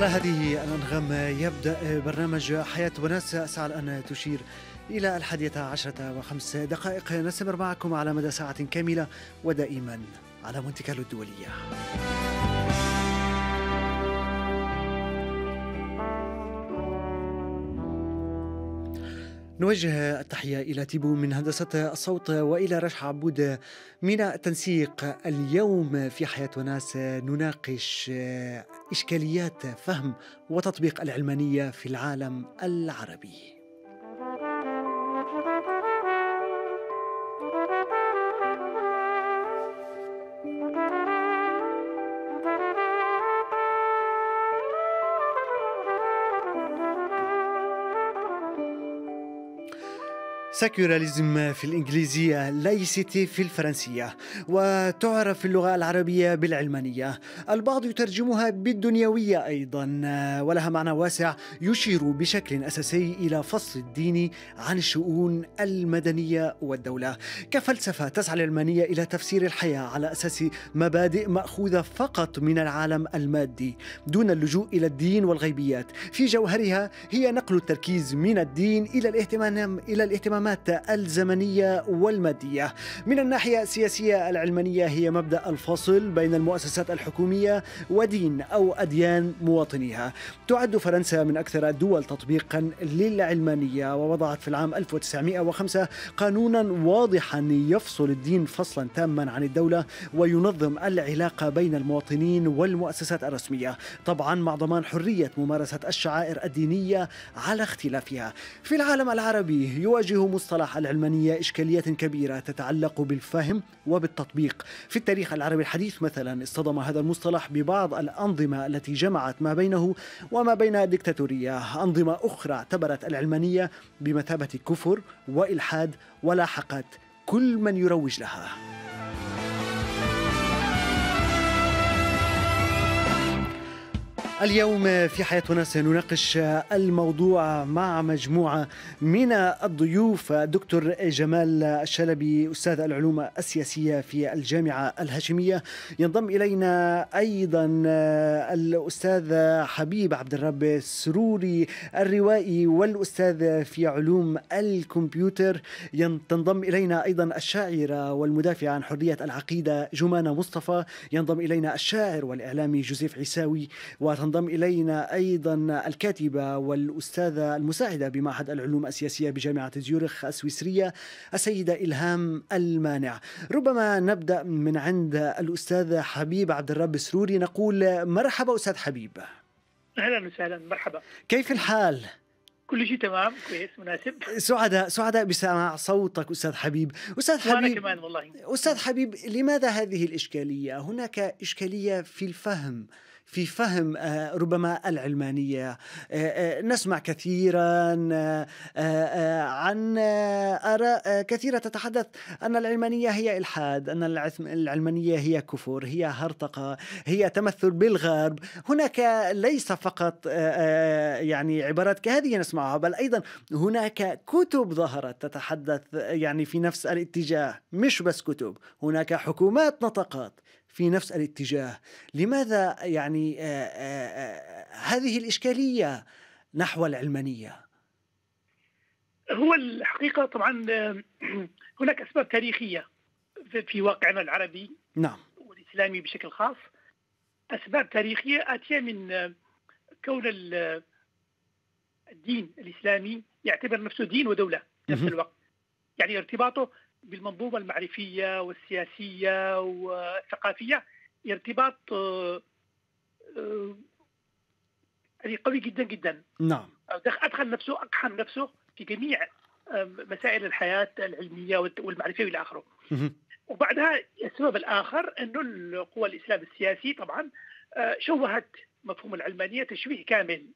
على هذه الأنغام يبدأ برنامج حياة وناس أسعى أن تشير إلى الحادية عشرة وخمس دقائق. نستمر معكم على مدى ساعة كاملة ودائما على مونتي كارلو الدولية. نوجه التحية إلى تيبو من هندسة الصوت وإلى رشح عبود من التنسيق اليوم في حياة وناس نناقش إشكاليات فهم وتطبيق العلمانية في العالم العربي. secularism في الإنجليزية laïcité في الفرنسية وتعرف في اللغة العربية بالعلمانية. البعض يترجمها بالدنيوية أيضا ولها معنى واسع يشير بشكل أساسي إلى فصل الدين عن الشؤون المدنية والدولة. كفلسفة تسعى العلمانية إلى تفسير الحياة على أساس مبادئ مأخوذة فقط من العالم المادي دون اللجوء إلى الدين والغيبيات. في جوهرها هي نقل التركيز من الدين إلى الاهتمام إلى الاهتمامات الخدمات الزمنية والمادية. من الناحية السياسية العلمانية هي مبدأ الفصل بين المؤسسات الحكومية ودين أو أديان مواطنيها. تعد فرنسا من أكثر الدول تطبيقا للعلمانية ووضعت في العام 1905 قانونا واضحا يفصل الدين فصلا تاما عن الدولة وينظم العلاقة بين المواطنين والمؤسسات الرسمية. طبعا مع ضمان حرية ممارسة الشعائر الدينية على اختلافها. في العالم العربي يواجه مصطلح العلمانية إشكاليات كبيرة تتعلق بالفهم وبالتطبيق. في التاريخ العربي الحديث مثلا اصطدم هذا المصطلح ببعض الأنظمة التي جمعت ما بينه وما بين الدكتاتورية أنظمة أخرى اعتبرت العلمانية بمثابة كفر وإلحاد ولاحقت كل من يروج لها. اليوم في حياتنا سنناقش الموضوع مع مجموعة من الضيوف دكتور جمال الشلبي أستاذ العلوم السياسية في الجامعة الهاشمية. ينضم إلينا أيضا الأستاذ حبيب عبد الرب السروري الروائي والأستاذ في علوم الكمبيوتر. تنضم إلينا أيضا الشاعرة والمدافعة عن حرية العقيدة جمانة مصطفى. ينضم إلينا الشاعر والإعلامي جوزيف عيساوي. وتنضم تنضم إلينا أيضا الكاتبة والأستاذة المساعدة بمعهد العلوم السياسية بجامعة زيورخ السويسرية السيدة إلهام المانع. ربما نبدأ من عند الأستاذ حبيب عبد الرب سروري. نقول مرحبا أستاذ حبيب. أهلا وسهلا مرحبا. كيف الحال؟ كل شيء تمام كويس مناسب. سعداء سعداء بسماع صوتك أستاذ حبيب. أستاذ حبيب كمان والله. أستاذ حبيب لماذا هذه الإشكالية؟ هناك إشكالية في الفهم. في فهم آه، ربما العلمانية. آه، آه، نسمع كثيرا عن آراء كثيرة تتحدث أن العلمانية هي إلحاد أن العلمانية هي كفر هي هرطقة هي تمثل بالغرب. هناك ليس فقط يعني عبارات كهذه نسمعها بل أيضا هناك كتب ظهرت تتحدث يعني في نفس الاتجاه. مش بس كتب هناك حكومات نطقت في نفس الاتجاه. لماذا يعني آآ آآ هذه الإشكالية نحو العلمانية؟ هو الحقيقة طبعا هناك أسباب تاريخية في واقعنا العربي نعم. والإسلامي بشكل خاص. أسباب تاريخية آتية من كون الدين الإسلامي يعتبر نفسه دين ودولة في نفس الوقت. يعني ارتباطه بالمنظومة المعرفية والسياسية والثقافية ارتباط آه، آه، يعني قوي جدا جدا. نعم. أدخل نفسه أقحم نفسه في جميع آه، مسائل الحياة العلمية والمعرفية والى آخره. وبعدها السبب الآخر انه القوى الإسلام السياسي طبعا شوهت مفهوم العلمانية تشويه كامل.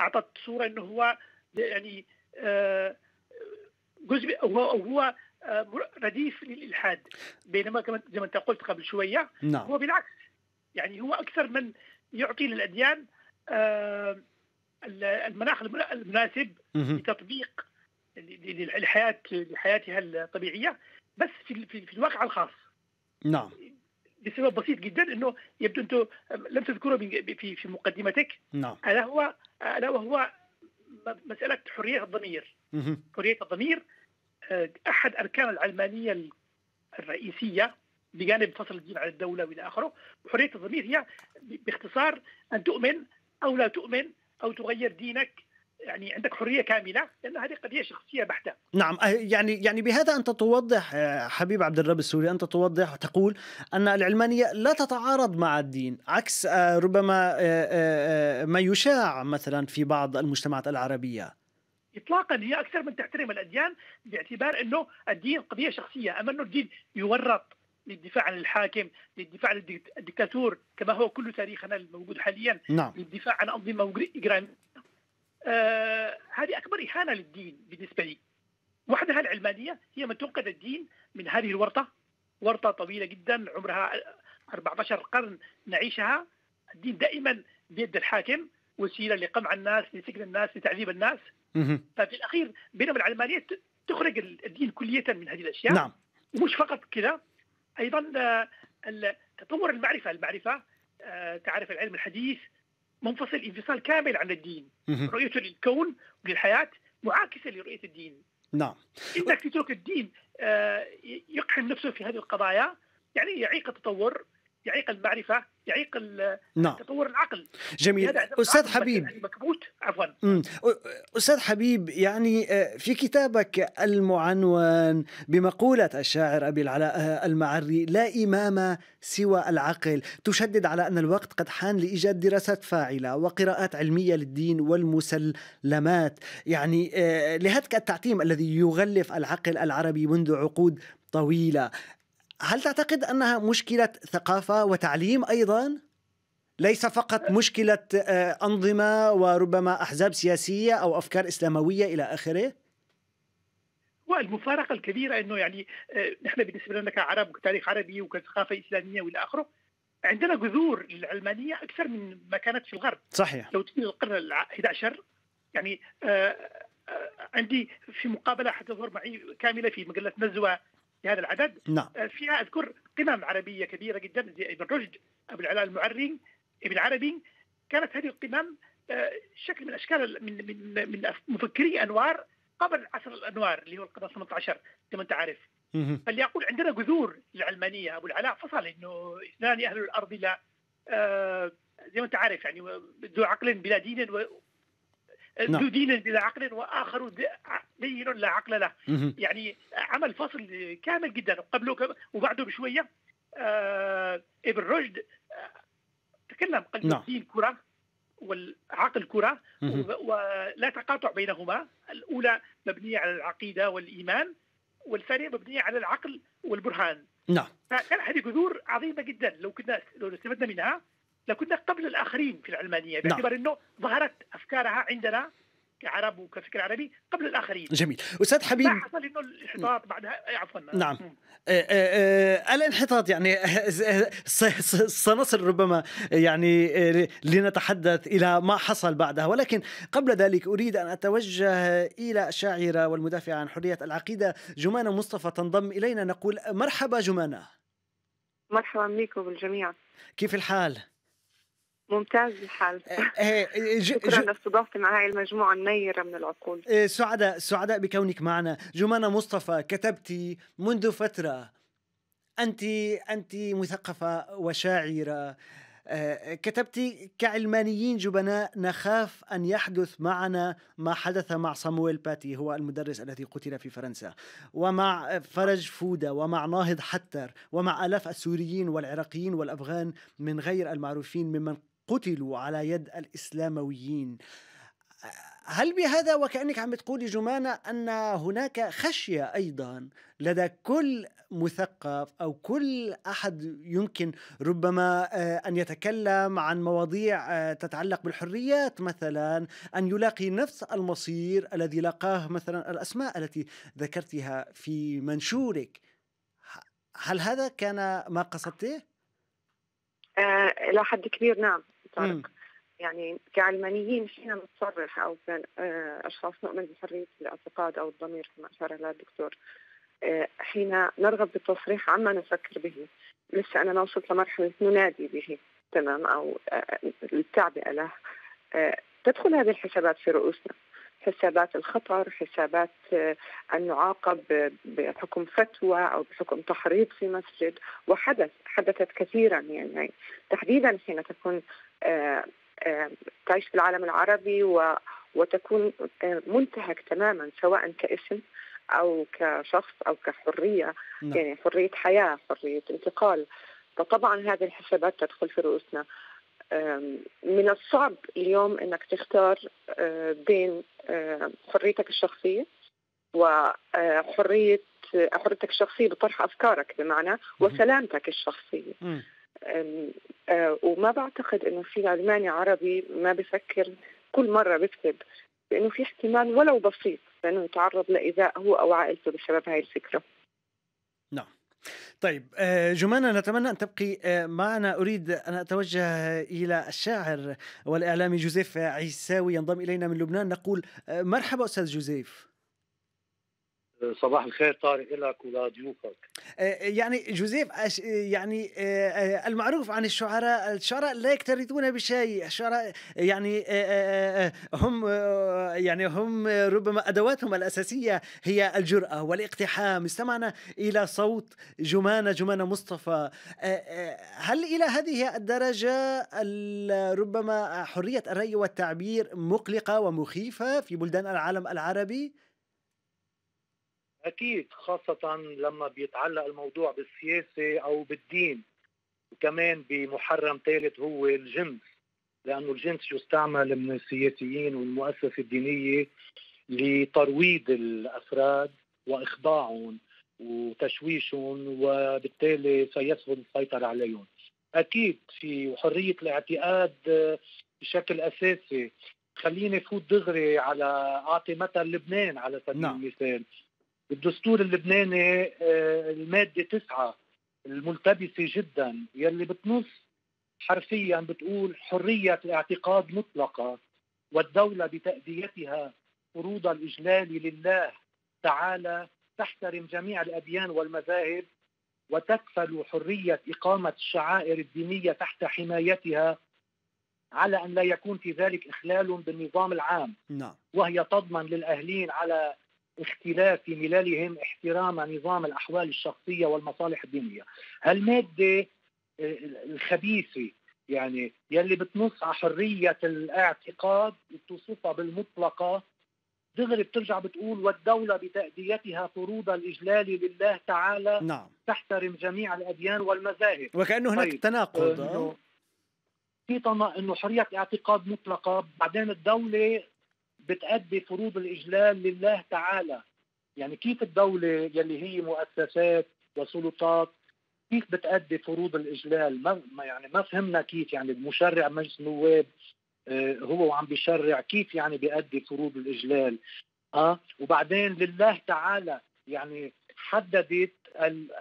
أعطت صورة أنه هو يعني جزء هو هو رديف للإلحاد بينما كما زي ما انت قلت قبل شوية نعم. هو بالعكس يعني هو أكثر من يعطي للأديان آه، المناخ المناسب لتطبيق للحياه لحياتها الطبيعية بس في في, الواقع الخاص. نعم. بسبب بسيط جدا إنه يبدو أنتم لم تذكره في في مقدمتك. نعم. ألا هو ألا وهو مسألة حرية الضمير. حرية الضمير آه، أحد أركان العلمانية الرئيسية بجانب فصل الدين عن الدولة وإلى آخره وحريه الضمير هي باختصار أن تؤمن أو لا تؤمن أو تغير دينك يعني عندك حرية كاملة لأن هذه قضية شخصية بحتة. نعم أه، يعني يعني بهذا أنت توضح أه، حبيب عبد الرب السوري أنت توضح وتقول أن العلمانية لا تتعارض مع الدين عكس أه، ربما ما يشاع مثلا في بعض المجتمعات العربية. اطلاقا هي أكثر من تحترم الأديان باعتبار أنه الدين قضية شخصية. أما أنه الدين يورط للدفاع عن الحاكم للدفاع عن الدكتاتور كما هو كل تاريخنا الموجود حاليا نعم. للدفاع عن أنظمة إجرامية. آه هذه أكبر إهانة للدين بالنسبة لي. وحدها العلمانية هي من تنقذ الدين من هذه الورطة. ورطة طويلة جدا عمرها 14 قرن نعيشها. الدين دائما بيد الحاكم وسيلة لقمع الناس لسجن الناس لتعذيب الناس. ففي الأخير بينما العلمانية تخرج الدين كلية من هذه الأشياء. نعم. ومش فقط كذا أيضا آه، تطور المعرفة. المعرفة آه، تعرف العلم الحديث منفصل انفصال كامل عن الدين. رؤيته للكون وللحياة معاكسة لرؤية الدين. نعم. إنك تترك الدين آه، يقحم نفسه في هذه القضايا يعني يعيق التطور يعيق المعرفة يعيق نعم. تطور العقل. جميل. أستاذ حبيب. مكبوت. عفوا. أستاذ حبيب يعني آه، في كتابك المعنون بمقولة الشاعر أبي العلاء آه، المعري لا إمام سوى العقل تشدد على أن الوقت قد حان لإيجاد دراسات فاعلة وقراءات علمية للدين والمسلمات. يعني آه، لهتك التعتيم الذي يغلف العقل العربي منذ عقود طويلة. هل تعتقد أنها مشكلة ثقافة وتعليم أيضا؟ ليس فقط مشكلة آه، أنظمة وربما أحزاب سياسية أو أفكار إسلاموية إلى آخره؟ والمفارقة الكبيرة إنه يعني آه، نحن بالنسبة لنا كعرب وكتاريخ عربي وكثقافة إسلامية وإلى آخره عندنا جذور للعلمانية أكثر من ما كانت في الغرب صحيح لو تجي للقرن ال 11 يعني آه، عندي في مقابلة حتظهر معي كاملة في مجلة نزوة هذا العدد. نعم. آه، فيها أذكر قمم عربية كبيرة جدا زي ابن رشد أبو العلاء المعري ابن عربي. كانت هذه القمم آه، شكل من أشكال من من من مفكري أنوار قبل عصر الأنوار اللي هو القرن 18 زي ما أنت عارف. فليقول عندنا جذور للعلمانية. أبو العلاء فصل إنه إثنان أهل الأرض لا آه، زي ما أنت عارف يعني ذو عقل بلا دين دين بلا عقل وآخر دين لا عقل له. يعني عمل فصل كامل جدا. قبله وبعده بشوية آه ابن رشد آه تكلم قال نعم. الدين كرة والعقل كرة ولا تقاطع بينهما. الأولى مبنية على العقيدة والإيمان والثانية مبنية على العقل والبرهان. نعم. فكان هذه جذور عظيمة جدا لو كنا لو استفدنا منها. لكنا قبل الآخرين في العلمانية. نعم. باعتبار إنه ظهرت أفكارها عندنا كعرب وكفكر عربي قبل الآخرين. جميل. أستاذ حبيب ما حصل إنه الانحطاط بعدها عفوا. نعم. آه، آه، آه، الانحطاط يعني سنصل ربما يعني لنتحدث إلى ما حصل بعدها. ولكن قبل ذلك أريد أن أتوجه إلى الشاعره والمدافعه عن حرية العقيدة جمانة مصطفى تنضم إلينا. نقول مرحبا جمانة. مرحبا بكم بالجميع كيف الحال؟ ممتاز الحال. آه، آه، شكرا لاستضافتي مع هاي المجموعة النيرة من العقول. آه، سعداء سعداء بكونك معنا. جمانة مصطفى كتبتي منذ فترة أنت أنت مثقفة وشاعرة. كتبت كعلمانيين جبناء نخاف أن يحدث معنا ما حدث مع صامويل باتي هو المدرس الذي قتل في فرنسا. ومع فرج فودة ومع ناهض حتر ومع آلاف السوريين والعراقيين والأفغان من غير المعروفين ممن قتلوا على يد الإسلامويين. هل بهذا وكأنك عم بتقولي جمانة أن هناك خشية أيضا لدى كل مثقف أو كل أحد يمكن ربما آه، أن يتكلم عن مواضيع آه، تتعلق بالحريات؟ مثلا أن يلاقي نفس المصير الذي لقاه مثلا الأسماء التي ذكرتها في منشورك. هل هذا كان ما قصدته؟ آه، إلى حد كبير نعم. طارق يعني كعلمانيين حين نتصرح أو كاشخاص آه، نؤمن بحرية الاعتقاد أو الضمير كما أشار إلى الدكتور. آه، حين نرغب بالتصريح عما نفكر به. لسه أنا ما وصلت لمرحلة ننادي به. تمام؟ أو التعبئة له تدخل هذه الحسابات في رؤوسنا. حسابات الخطر حسابات أن نعاقب بحكم فتوى أو بحكم تحريض في مسجد. وحدث حدثت كثيرا يعني. تحديدا حين تكون تعيش في العالم العربي وتكون منتهك تماما سواء كاسم أو كشخص أو كحرية. نعم. يعني حرية حياة حرية انتقال. فطبعا هذه الحسابات تدخل في رؤوسنا. من الصعب اليوم إنك تختار بين حريتك الشخصية وحريه حريتك الشخصية بطرح أفكارك بمعنى وسلامتك الشخصية. وما بعتقد إنه في علماني عربي ما بفكر كل مرة بكتب بانه في احتمال ولو بسيط بانه يتعرض لايذاء هو أو عائلته بسبب هاي الفكرة. نعم. طيب آه، جمانة نتمنى أن تبقي آه، معنا أريد أن أتوجه إلى الشاعر والإعلامي جوزيف عيساوي ينضم إلينا من لبنان نقول آه، مرحبا أستاذ جوزيف صباح الخير طارق لك ولضيوفك آه، يعني جوزيف يعني آه، آه، المعروف عن الشعراء الشعراء لا يكترثون بشيء. الشعراء يعني هم يعني هم ربما أدواتهم الأساسية هي الجرأة والاقتحام. استمعنا إلى صوت جمانة جمانة مصطفى. هل إلى هذه الدرجة ربما حرية الرأي والتعبير مقلقة ومخيفة في بلدان العالم العربي؟ أكيد خاصة لما بيتعلق الموضوع بالسياسة أو بالدين وكمان بمحرم ثالث هو الجنس لأنه الجنس يستعمل من السياسيين والمؤسسة الدينية لترويض الأفراد وإخضاعهم وتشويشهم وبالتالي سيسهل السيطرة عليهم. أكيد في حرية الاعتقاد بشكل أساسي خليني فوت دغري على أعطي مثل لبنان على سبيل نعم. المثال بالدستور اللبناني آه، المادة تسعة الملتبسة جدا يلي بتنص حرفيا بتقول حرية الاعتقاد مطلقة والدولة بتأديتها فروض الإجلال لله تعالى تحترم جميع الأديان والمذاهب وتكفل حرية إقامة الشعائر الدينية تحت حمايتها على أن لا يكون في ذلك إخلال بالنظام العام نعم. وهي تضمن للأهلين على اختلاف في ملالهم احترام نظام الأحوال الشخصية والمصالح الدينية هالمادة آه، الخبيثة يعني يلي بتنص على حرية الاعتقاد بتوصفها بالمطلقة دغري بترجع بتقول والدولة بتأديتها فروض الإجلال لله تعالى نعم. تحترم جميع الأديان والمذاهب وكأنه هناك طيب. تناقض آه. في إنه حرية اعتقاد مطلقة بعدين الدولة بتأدي فروض الإجلال لله تعالى. يعني كيف الدولة يلي هي مؤسسات وسلطات كيف بتأدي فروض الإجلال؟ ما يعني ما فهمنا كيف يعني المشرع مجلس النواب آه هو وعم بيشرع كيف يعني بيأدي فروض الإجلال؟ آه وبعدين لله تعالى يعني حددت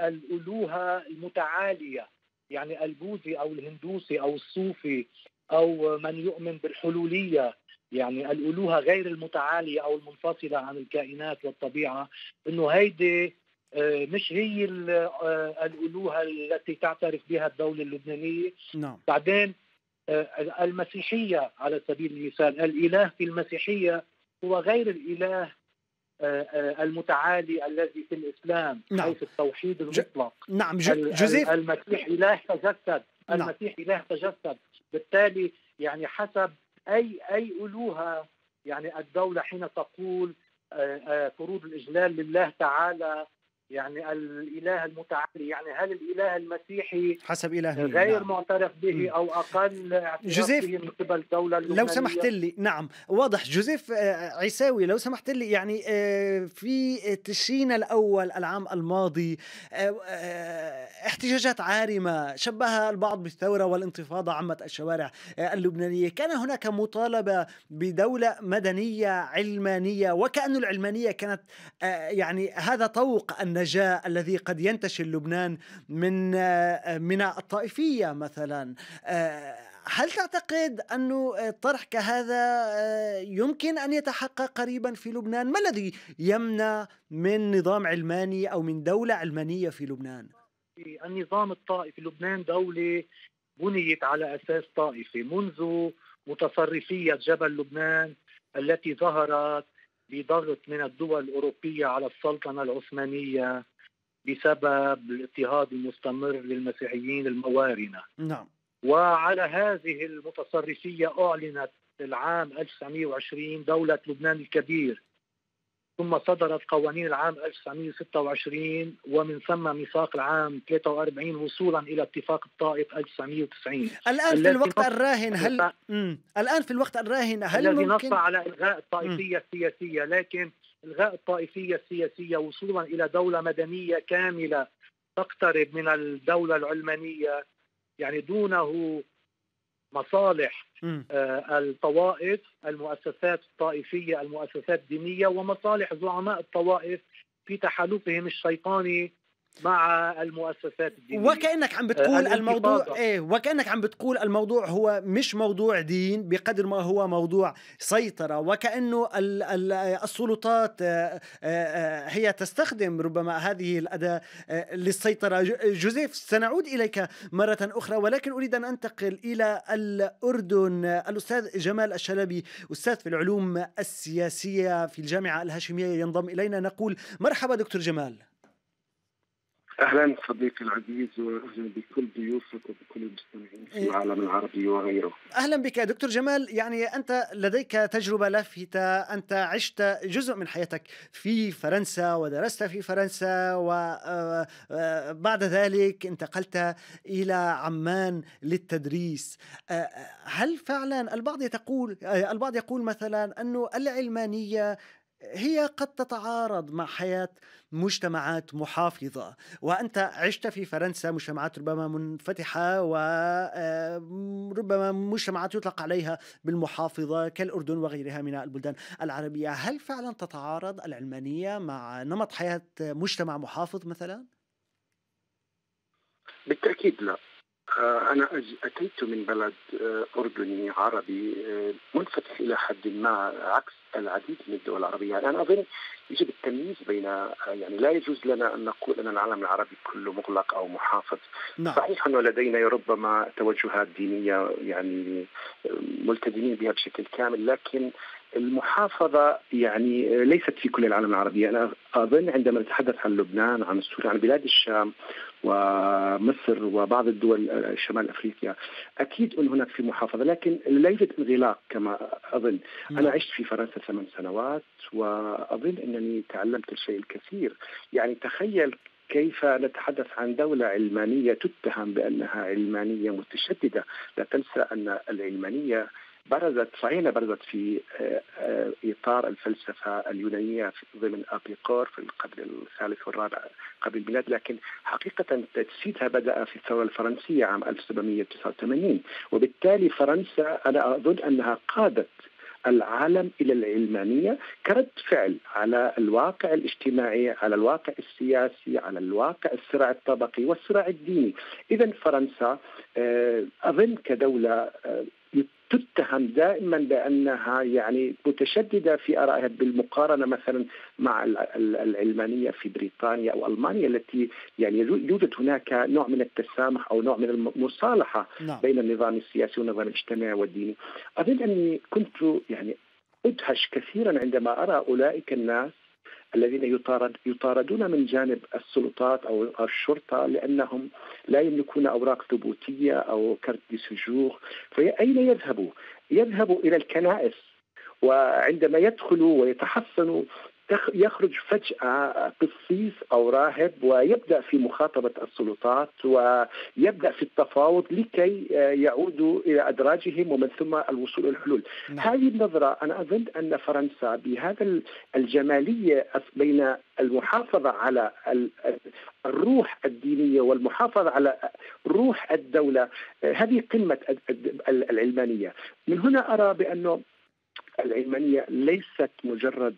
الألوهة المتعالية يعني البوذي أو الهندوسي أو الصوفي أو من يؤمن بالحلولية يعني الألوهة غير المتعالية أو المنفصلة عن الكائنات والطبيعة إنه هيدي آه، مش هي آه، الألوهة التي تعترف بها الدولة اللبنانية نعم. بعدين آه، المسيحية على سبيل المثال الإله في المسيحية هو غير الإله المتعالي الذي في الإسلام نعم. حيث التوحيد المطلق نعم جوزيف المسيح إله تجسد نعم. المسيح إله تجسد بالتالي يعني حسب أي أي الوهه يعني الدولة حين تقول آه، آه، فروض الإجلال لله تعالى يعني الإله المتعالي يعني هل الإله المسيحي حسب اله غير نعم. معترف به أو أقل جوزيف به من قبل الدولة اللبنانية؟ لو سمحت لي نعم. واضح. جوزيف آه، عيساوي لو سمحت لي يعني آه، في تشرين الأول العام الماضي آه، احتجاجات عارمة شبهها البعض بالثورة والانتفاضة عمت الشوارع اللبنانية. كان هناك مطالبة بدولة مدنية علمانية وكأن العلمانية كانت يعني هذا طوق النجاة الذي قد ينتشل لبنان من من الطائفية مثلا هل تعتقد أنه طرح كهذا يمكن أن يتحقق قريبا في لبنان؟ ما الذي يمنع من نظام علماني أو من دولة علمانية في لبنان؟ النظام الطائفي لبنان دولة بنيت على أساس طائفي منذ متصرفية جبل لبنان التي ظهرت بضغط من الدول الأوروبية على السلطنة العثمانية بسبب الاضطهاد المستمر للمسيحيين الموارنة. نعم. وعلى هذه المتصرفية أعلنت العام 1920 دولة لبنان الكبير ثم صدرت قوانين العام 1926 ومن ثم ميثاق العام 43 وصولا إلى اتفاق الطائف 1990 الآن في الوقت الراهن هل مم. الآن في الوقت الراهن هل الذي ممكن نص على إلغاء الطائفية السياسية لكن إلغاء الطائفية السياسية وصولا إلى دولة مدنية كاملة تقترب من الدولة العلمانية يعني دونه مصالح آه الطوائف المؤسسات الطائفية المؤسسات الدينية ومصالح زعماء الطوائف في تحالفهم الشيطاني مع المؤسسات الدينية. وكأنك عم بتقول الموضوع إيه وكأنك عم بتقول الموضوع هو مش موضوع دين بقدر ما هو موضوع سيطرة وكأنه السلطات آه، آه، هي تستخدم ربما هذه الأداة آه، للسيطرة. جوزيف سنعود إليك مرة أخرى ولكن أريد أن أنتقل إلى الأردن. الأستاذ جمال الشلبي أستاذ في العلوم السياسية في الجامعة الهاشمية ينضم إلينا. نقول مرحبا دكتور جمال. أهلا صديقي العزيز واهلا بكل ضيوفك وبكل المستمعين في إيه. العالم العربي وغيره. أهلا بك دكتور جمال يعني أنت لديك تجربة لافته أنت عشت جزء من حياتك في فرنسا ودرست في فرنسا وبعد آه، آه، ذلك انتقلت إلى عمان للتدريس. آه، هل فعلا البعض يقول البعض يقول مثلا أنه العلمانية هي قد تتعارض مع حياة مجتمعات محافظة وأنت عشت في فرنسا مجتمعات ربما منفتحة وربما آه، مجتمعات يطلق عليها بالمحافظة كالأردن وغيرها من البلدان العربية هل فعلا تتعارض العلمانية مع نمط حياة مجتمع محافظ مثلا؟ بالتأكيد لا أنا أتيت من بلد آه، أردني عربي منفتح إلى حد ما عكس العديد من الدول العربية. يعني أنا أظن يجب التمييز بين يعني لا يجوز لنا أن نقول أن العالم العربي كله مغلق أو محافظ. نعم. صحيح أنه لدينا ربما توجهات دينية يعني ملتزمين بها بشكل كامل لكن المحافظة يعني ليست في كل العالم العربي. أنا أظن عندما نتحدث عن لبنان عن سوريا عن بلاد الشام ومصر وبعض الدول شمال أفريقيا أكيد أن هناك في محافظة لكن لا يوجد انغلاق كما أنا نعم. عشت في فرنسا ثمان سنوات وأظن أنني تعلمت الشيء الكثير. يعني تخيل كيف نتحدث عن دولة علمانية تتهم بأنها علمانية متشددة. لا تنسى أن العلمانية برزت صحيح برزت في آه، آه، إطار الفلسفة اليونانية ضمن أبيقور في القرن الثالث والرابع قبل الميلاد لكن حقيقة تجسيدها بدأ في الثورة الفرنسية عام 1789 وبالتالي فرنسا أنا أظن أنها قادت العالم إلى العلمانية كرد فعل على الواقع الاجتماعي، على الواقع السياسي، على الواقع الصراع الطبقي والصراع الديني، اذا فرنسا آه، أظن كدولة تتهم دائما بأنها يعني متشددة في آرائها بالمقارنة مثلا مع العلمانية في بريطانيا أو ألمانيا التي يعني يوجد هناك نوع من التسامح أو نوع من المصالحة نعم. بين النظام السياسي والنظام الاجتماعي والديني. أظن أني كنت يعني أدهش كثيرا عندما أرى أولئك الناس الذين يطارد يطاردون من جانب السلطات أو الشرطة لأنهم لا يملكون أوراق ثبوتية أو كرت دي سجور فاين يذهبوا؟ يذهبوا إلى الكنائس وعندما يدخلوا ويتحصنوا يخرج فجأة قسيس أو راهب ويبدأ في مخاطبة السلطات ويبدأ في التفاوض لكي يعودوا إلى أدراجهم ومن ثم الوصول إلى الحلول نعم. هذه النظرة أنا أظن أن فرنسا بهذا الجمالية بين المحافظة على الروح الدينية والمحافظة على روح الدولة هذه قمة العلمانية من هنا أرى بأنه العلمانية ليست مجرد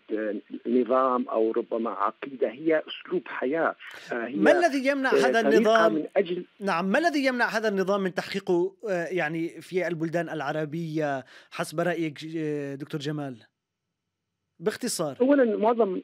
نظام أو ربما عقيدة هي أسلوب حياة. آه، هي ما الذي يمنع هذا النظام؟ من أجل نعم ما الذي يمنع هذا النظام من تحقيقه آه، يعني في البلدان العربية حسب رأيك آه، دكتور جمال؟ باختصار. اولا معظم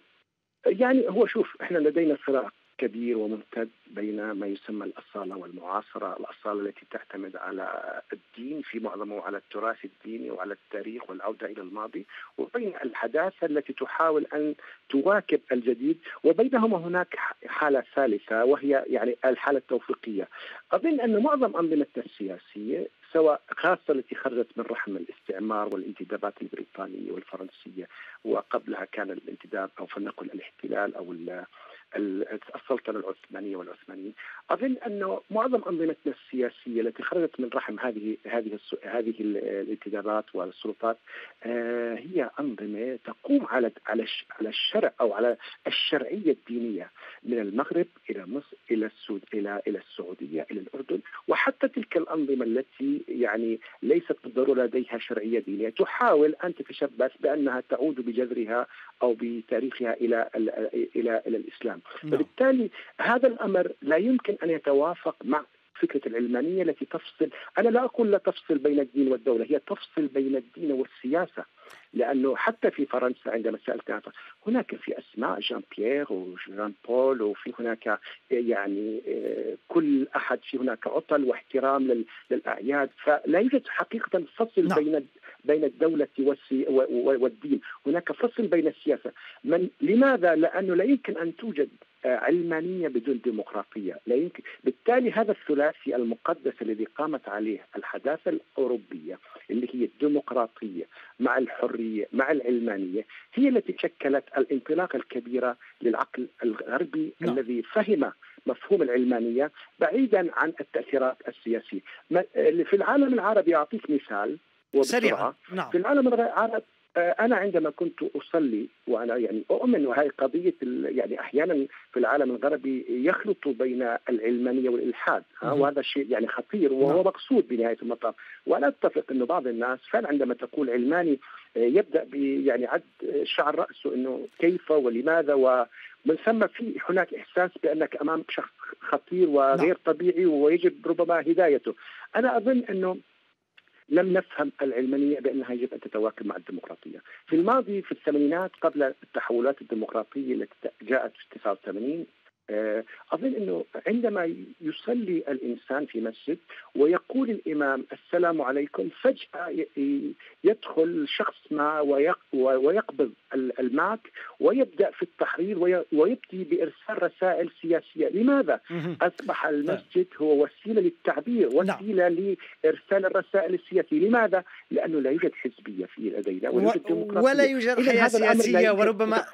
يعني هو شوف إحنا لدينا صراع كبير وممتد بين ما يسمى الأصالة والمعاصرة. الأصالة التي تعتمد على الدين في معظمه على التراث الديني وعلى التاريخ والعودة إلى الماضي وبين الحداثة التي تحاول أن تواكب الجديد وبينهما هناك حالة ثالثة وهي يعني الحالة التوفيقية. أظن أن معظم أنظمتنا السياسية سواء خاصة التي خرجت من رحم الاستعمار والانتدابات البريطانية والفرنسية وقبلها كان الانتداب أو فلنقل الاحتلال أو السلطنه العثمانية والعثمانيين، أظن انه معظم أنظمتنا السياسية التي خرجت من رحم هذه هذه هذه الانتدابات والسلطات آه، هي أنظمة تقوم على على على الشرع أو على الشرعية الدينية من المغرب إلى مصر إلى السود إلى إلى السعودية إلى الأردن. وحتى تلك الأنظمة التي يعني ليست بالضرورة لديها شرعية دينية تحاول أن تتشبث بأنها تعود بجذرها أو بتاريخها إلى إلى إلى, الإسلام. فبالتالي هذا الأمر لا يمكن أن يتوافق مع فكرة العلمانية التي تفصل أنا لا أقول لا تفصل بين الدين والدولة هي تفصل بين الدين والسياسة لأنه حتى في فرنسا عندما سألت هناك في أسماء جان بيير وجان بول وفي هناك يعني آه، كل أحد في هناك عطل واحترام للأعياد فلا يوجد حقيقة فصل نعم. بين بين الدولة والدين. هناك فصل بين السياسة. من لماذا؟ لأنه لا يمكن أن توجد علمانية بدون ديمقراطية. لا يمكن. بالتالي هذا الثلاثي المقدس الذي قامت عليه الحداثة الأوروبية اللي هي الديمقراطية مع الحرية مع العلمانية هي التي شكلت الانطلاقة الكبيرة للعقل الغربي نعم. الذي فهم مفهوم العلمانية بعيدا عن التأثيرات السياسية. في العالم العربي أعطيك مثال. سريعا نعم. في العالم العربي أنا عندما كنت أصلي وأنا يعني أؤمن وهي قضية يعني أحيانا في العالم الغربي يخلط بين العلمانية والإلحاد وهذا شيء يعني خطير وهو نعم. مقصود بنهاية المطاف وأنا أتفق إنه بعض الناس فعلا عندما تقول علماني آه، يبدأ يعني عد شعر رأسه إنه كيف ولماذا ومن ثم في هناك إحساس بأنك أمام شخص خطير وغير نعم. طبيعي ويجب ربما هدايته أنا أظن إنه لم نفهم العلمانية بأنها يجب أن تتواكب مع الديمقراطية. في الماضي في الثمانينات قبل التحولات الديمقراطية التي جاءت في 89 آه، أظن أنه عندما يصلي الإنسان في مسجد ويقول الإمام السلام عليكم فجأة يدخل شخص ما ويقبض الماك ويبدأ في التحرير ويبدي بإرسال رسائل سياسية لماذا؟ أصبح المسجد هو وسيلة للتعبير نعم. وسيلة لإرسال الرسائل السياسية لماذا؟ لأنه لا يوجد حزبية في لدينا ولا يوجد ديمقراطية ولا يوجد حياة سياسية وربما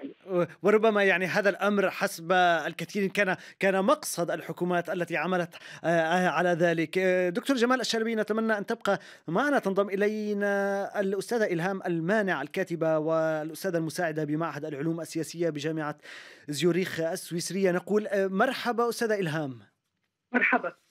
وربما يعني هذا الأمر حسب الكثير كثير كان كان مقصد الحكومات التي عملت آه، آه، على ذلك. آه، دكتور جمال الشربي نتمنى أن تبقى معنا تنضم إلينا الأستاذة إلهام المانع الكاتبة والأستاذة المساعدة بمعهد العلوم السياسية بجامعة زيوريخ السويسرية. نقول مرحبا أستاذة إلهام. مرحبا.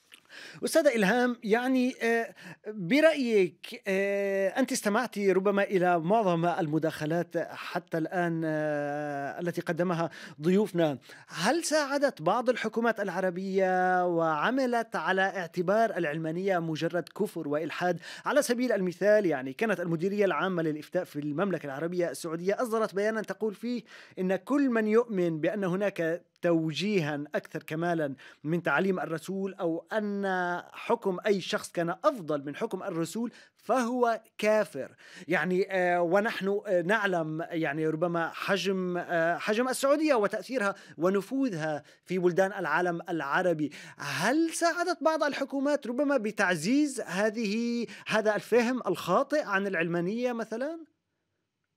أستاذة إلهام يعني آه، برأيك آه، أنت استمعتي ربما إلى معظم المداخلات حتى الآن آه، التي قدمها ضيوفنا. هل ساعدت بعض الحكومات العربية وعملت على اعتبار العلمانية مجرد كفر وإلحاد؟ على سبيل المثال يعني كانت المديرية العامة للإفتاء في المملكة العربية السعودية أصدرت بيانا تقول فيه إن كل من يؤمن بأن هناك توجيها أكثر كمالا من تعليم الرسول أو أن حكم أي شخص كان أفضل من حكم الرسول فهو كافر. يعني آه ونحن آه نعلم يعني ربما حجم آه حجم السعودية وتأثيرها ونفوذها في بلدان العالم العربي. هل ساعدت بعض الحكومات ربما بتعزيز هذه هذا الفهم الخاطئ عن العلمانية مثلا؟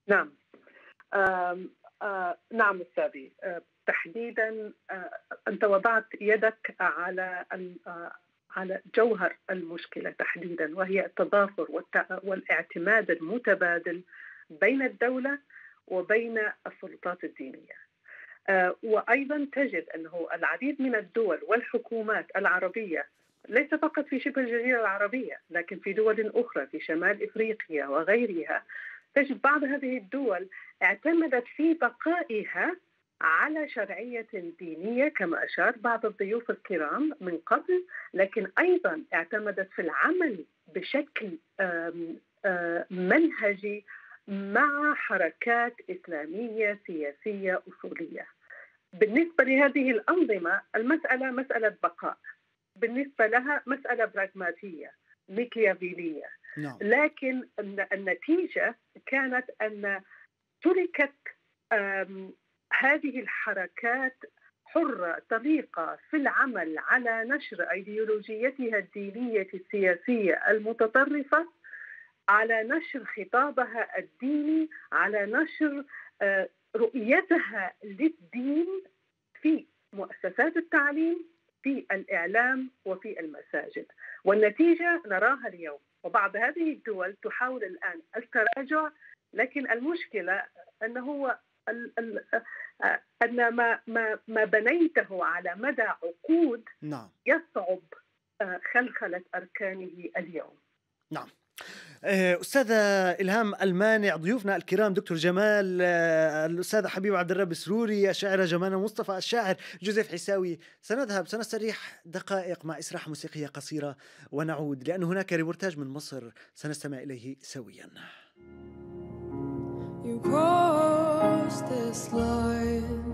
نعم. آه نعم أستاذي. تحديدا آه، أنت وضعت يدك على آه، على جوهر المشكلة تحديدا وهي التضافر والاعتماد المتبادل بين الدولة وبين السلطات الدينية. آه، وأيضا تجد أنه العديد من الدول والحكومات العربية ليس فقط في شبه الجزيرة العربية لكن في دول أخرى في شمال إفريقيا وغيرها تجد بعض هذه الدول اعتمدت في بقائها على شرعية دينية كما أشار بعض الضيوف الكرام من قبل لكن أيضا اعتمدت في العمل بشكل منهجي مع حركات إسلامية سياسية أصولية. بالنسبة لهذه الأنظمة المسألة مسألة بقاء. بالنسبة لها مسألة براغماتية ميكيافيلية. نعم. لكن النتيجة كانت أن تركت هذه الحركات حرة طريقة في العمل على نشر أيديولوجيتها الدينية السياسية المتطرفة على نشر خطابها الديني على نشر آه، رؤيتها للدين في مؤسسات التعليم في الإعلام وفي المساجد. والنتيجة نراها اليوم. وبعض هذه الدول تحاول الآن التراجع لكن المشكلة أنه هو أن ما, ما, ما بنيته على مدى عقود نعم. يصعب خلخلة أركانه اليوم. نعم. آه، أستاذة إلهام المانع ضيوفنا الكرام دكتور جمال الأستاذة حبيب عبد الرب سروري الشاعرة جمانة مصطفى الشاعر جوزيف حساوي. سنذهب سنستريح دقائق مع إسراح موسيقية قصيرة ونعود لأن هناك ريبورتاج من مصر سنستمع إليه سويا. You this line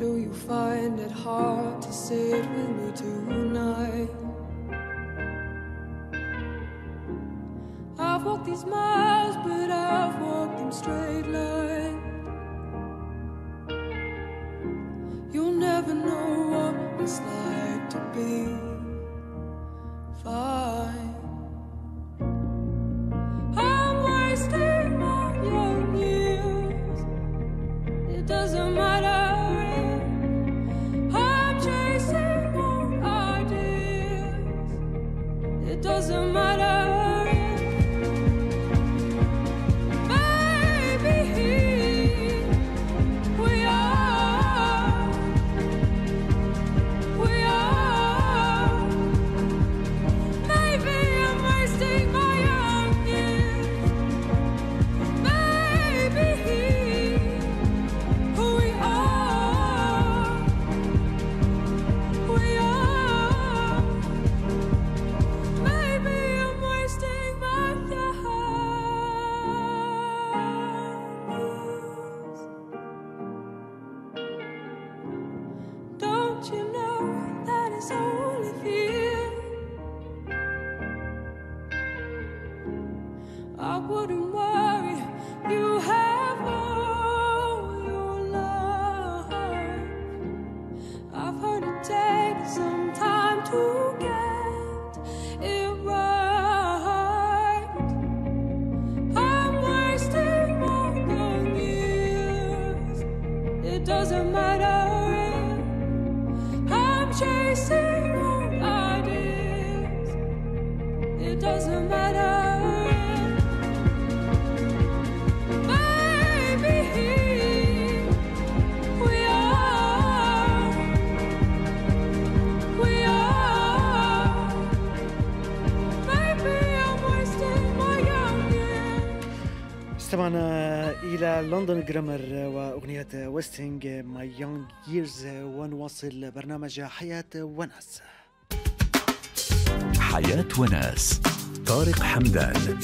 Do you find it hard to sit with me tonight? I've walked these miles, but I've walked them straight line. You'll never know what it's like to be fine. Doesn't matter. استمعنا London Grammar وأغنية Wasting My Young Years ونواصل برنامج حياة وناس. حياة وناس طارق حمدان.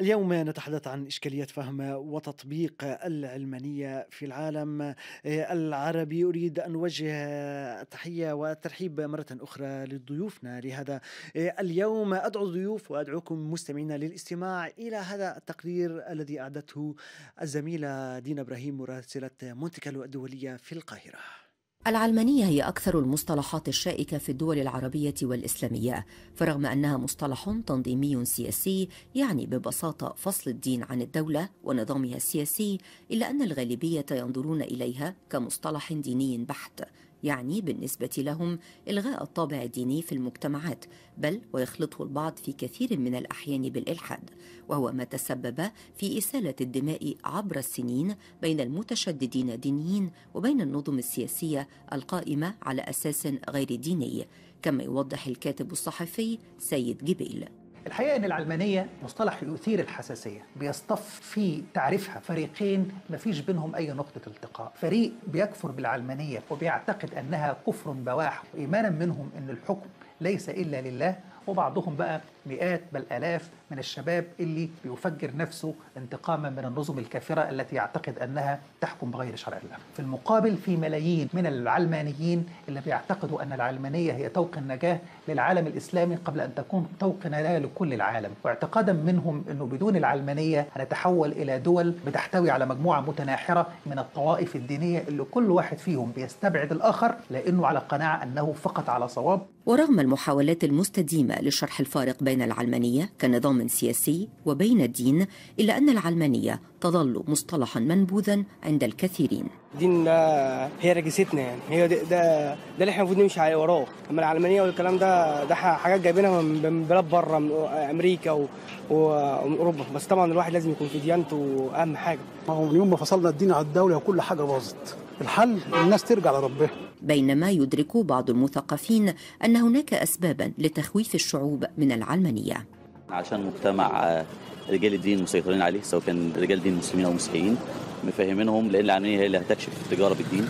اليوم نتحدث عن إشكالية فهم وتطبيق العلمانية في العالم. العربي أريد أن أوجه تحية والترحيب مرة أخرى لضيوفنا لهذا اليوم. أدعو الضيوف وأدعوكم مستمعينا للاستماع إلى هذا التقرير الذي أعدته الزميلة دينا إبراهيم مراسلة مونتيكالو الدولية في القاهرة. العلمانية هي أكثر المصطلحات الشائكة في الدول العربية والإسلامية، فرغم أنها مصطلح تنظيمي سياسي يعني ببساطة فصل الدين عن الدولة ونظامها السياسي، إلا أن الغالبية ينظرون إليها كمصطلح ديني بحت، يعني بالنسبة لهم إلغاء الطابع الديني في المجتمعات بل ويخلطه البعض في كثير من الأحيان بالإلحاد وهو ما تسبب في إسالة الدماء عبر السنين بين المتشددين الدينيين وبين النظم السياسية القائمة على أساس غير ديني كما يوضح الكاتب الصحفي سيد جبيل. الحقيقة إن العلمانية مصطلح يثير الحساسية بيصطف في تعريفها. فريقين ما فيش بينهم أي نقطة التقاء. فريق بيكفر بالعلمانية وبيعتقد أنها كفر بواح ايمانا منهم إن الحكم ليس إلا لله وبعضهم بقى مئات بل آلاف من الشباب اللي بيفجر نفسه انتقاما من النظم الكافرة التي يعتقد أنها تحكم بغير شرع الله. في المقابل في ملايين من العلمانيين اللي بيعتقدوا أن العلمانية هي طوق النجاة للعالم الإسلامي قبل أن تكون طوق نجاة لكل العالم. واعتقادا منهم أنه بدون العلمانية هنتحول إلى دول بتحتوي على مجموعة متناحرة من الطوائف الدينية اللي كل واحد فيهم بيستبعد الآخر لأنه على قناعة أنه فقط على صواب. ورغم المحاولات المستديمة لشرح الفارق بين العلمانية كنظام سياسي وبين الدين إلا أن العلمانية تظل مصطلحا منبوذا عند الكثيرين. الدين ده هي رجستنا يعني. هي ده ده, ده اللي إحنا المفروض نمشي عليه وراه. أما العلمانية والكلام ده ده حاجات جايبينها من بلاد بره من أمريكا و... ومن أوروبا. بس طبعا الواحد لازم يكون في ديانته أهم حاجة. ما هو من يوم ما فصلنا الدين على الدولة وكل حاجة باظت. الحل الناس ترجع لربها. بينما يدرك بعض المثقفين أن هناك اسبابا لتخويف الشعوب من العلمانية. عشان مجتمع رجال الدين مسيطرين عليه سواء كان رجال دين مسلمين أو مسيحيين مفهمينهم لأن العلمانية هي اللي هتكشف التجارة بالدين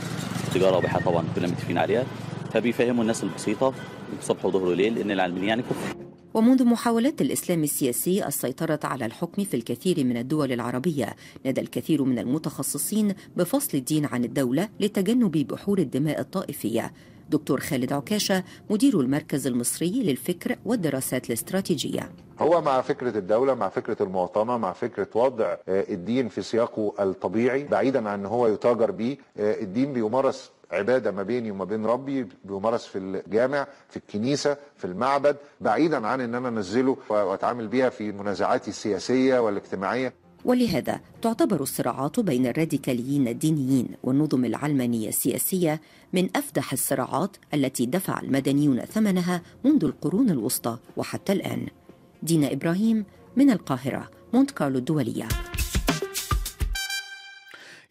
التجارة رابحه طبعا كلنا متفقين عليها فبيفهموا الناس البسيطة صبح وظهر وليل إن العلمانيه يعني كفر. ومنذ محاولات الإسلام السياسي السيطرة على الحكم في الكثير من الدول العربية نادى الكثير من المتخصصين بفصل الدين عن الدولة لتجنب بحور الدماء الطائفية. دكتور خالد عكاشة مدير المركز المصري للفكر والدراسات الاستراتيجية. هو مع فكرة الدولة مع فكرة المواطنة مع فكرة وضع الدين في سياقه الطبيعي بعيدا عن هو يتاجر به الدين بيمارس عبادة ما بيني وما بين ربي بيمارس في الجامع في الكنيسة في المعبد بعيدا عن إن أنا أنزله وأتعامل بيها في منازعاتي السياسية والاجتماعية. ولهذا تعتبر الصراعات بين الراديكاليين الدينيين والنظم العلمانية السياسية من أفدح الصراعات التي دفع المدنيون ثمنها منذ القرون الوسطى وحتى الآن. دينا إبراهيم من القاهرة مونت كارلو الدولية.